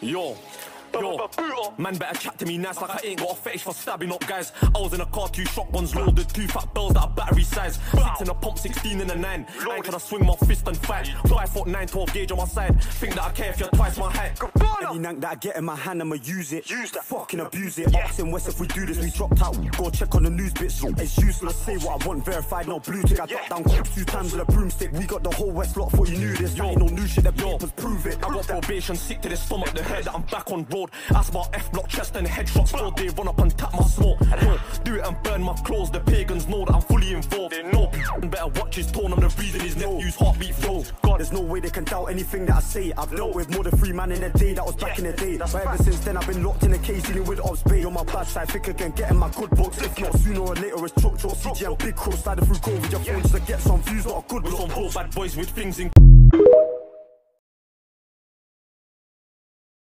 Yo. Yo, man better chat to me nice like I ain't got a fetish for stabbing up guys. I was in a car, two shotguns loaded, two fat bells that are battery size. Six in a pump, 16 in a nine. Nine can I swing my fist and fight? Five foot nine, 12 gauge on my side. Think that I care if you're twice my height. Any nank that I get in my hand, I'ma use it. Use that. Fucking abuse it. Ops in West, if we do this, we dropped out. Go check on the news bits. It's useless. Say what I want, verified, no blue tick. I dropped down cops two times with a broomstick. We got the whole West lot, thought you knew this. Yo, ain't no new shit, the papers prove it. I got probation, sick to the stomach, the head that I'm back on road. Ask about F block, chest and headshots. Four day, run up and tap my smoke. Do it and burn my clothes. The pagans know that I'm fully involved. They know. Better watch his tone. I'm the reason his nephew's heartbeat flows. God, there's no way they can doubt anything that I say. I've dealt with more than three man in a day. That was back in the day. But ever since then, I've been locked in a case dealing with ops bay on my bad side. Think again, getting my good books. If not sooner or later, it's chop chop CGM big cross sliding through gold with your phone just to get some views. Not a good With look. some bad boys with things in.